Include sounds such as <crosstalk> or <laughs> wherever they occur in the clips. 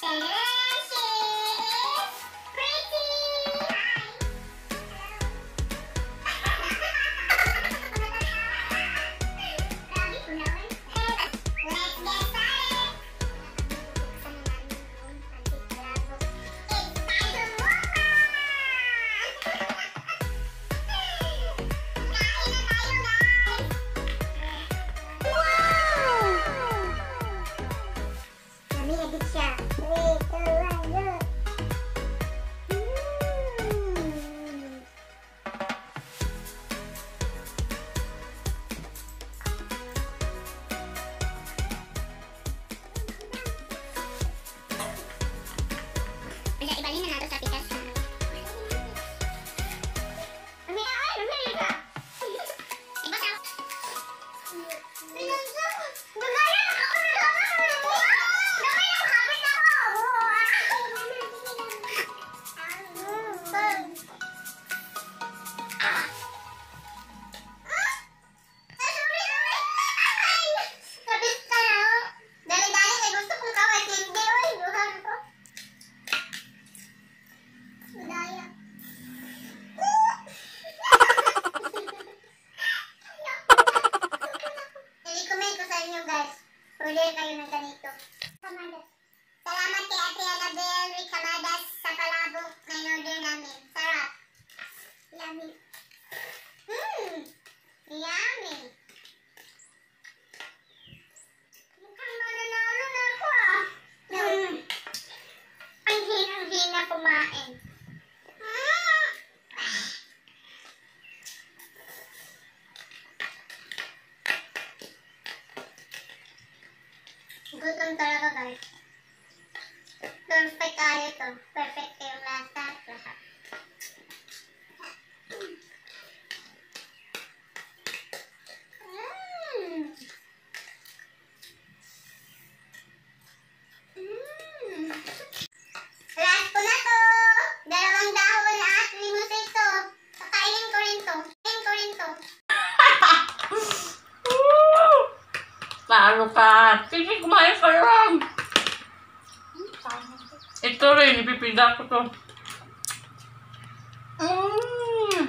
Sarah. bisa dibandingkan harus aplikasi Benar, benar, benar, benar, benar, benar, benar, Gutom talaga guys. Perfect tayo to. Perfect Paano ka? Sige, kumain ka lang. Ito rin, ipipida ko to. Mmm.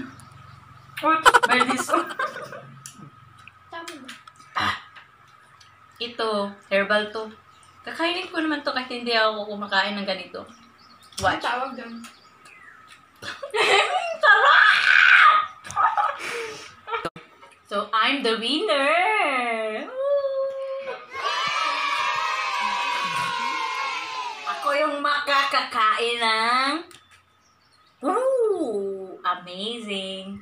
Uy, may liso. Ah. Ito, herbal to. Kakainin ko naman to kasi hindi ako kumakain ng ganito. Watch. tawag doon? Sarap! <laughs> so, I'm the winner! Woo! Ako yung makakakain ng... Woo! Amazing!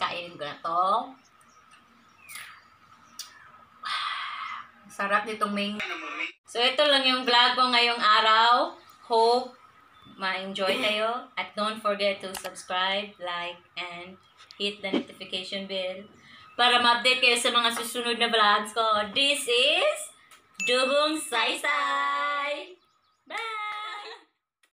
Kainin ko na to. <sighs> Sarap nitong main. So, ito lang yung vlog ko ngayong araw. Hope ma-enjoy kayo. At don't forget to subscribe, like, and hit the notification bell para ma-update kayo sa mga susunod na vlogs ko. This is Dubung Sai Sai. Bye.